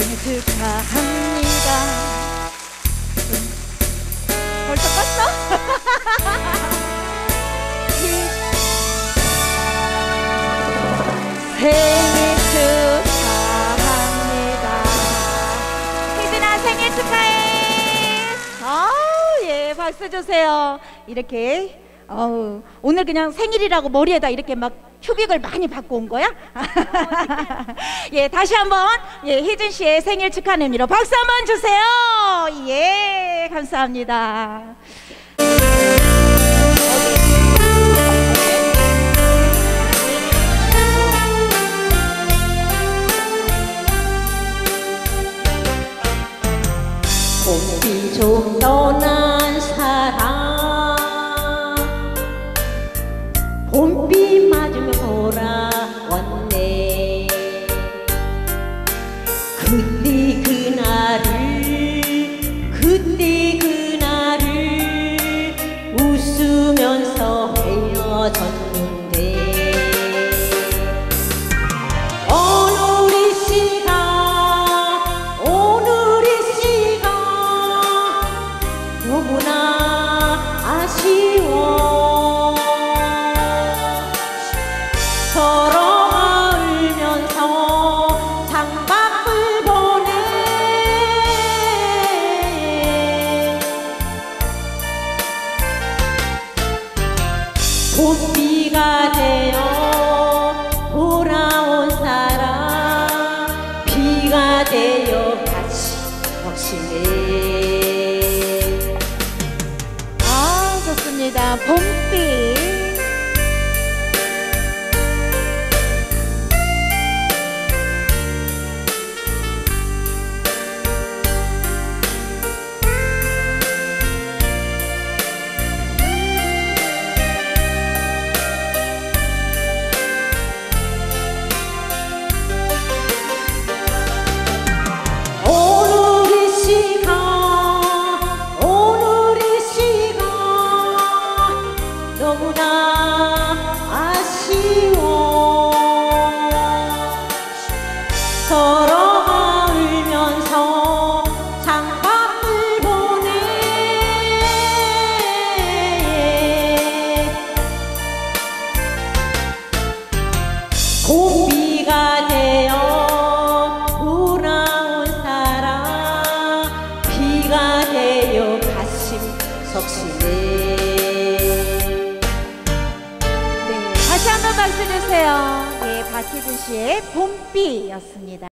생일 축하합니다. 벌써 껐어? 생일 축하합니다. 희진아 생일 축하해. 아, 예, 박수 주세요. 이렇게 어우, 오늘 그냥 생일이라고 머리에다 이렇게 막 휴빅을 많이 받고 온 거야? 예, 다시 한번 예, 희진 씨의 생일 축하하는 의미로 박수 한번 주세요. 예, 감사합니다. 좀 떠난 비가 되어 돌아온 사람 비가 되어 같이 벅시네 아, 좋습니다. 봄 석시네 네, 다시 한 번 박수 주세요. 예, 박희준 씨의 봄비였습니다.